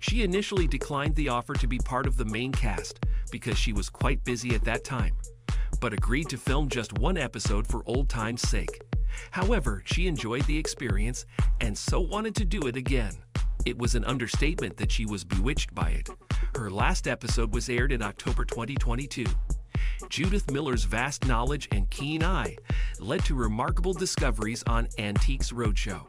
She initially declined the offer to be part of the main cast because she was quite busy at that time, but agreed to film just one episode for old time's sake. However, she enjoyed the experience and so wanted to do it again. It was an understatement that she was bewitched by it. Her last episode was aired in October 2022. Judith Miller's vast knowledge and keen eye led to remarkable discoveries on Antiques Roadshow.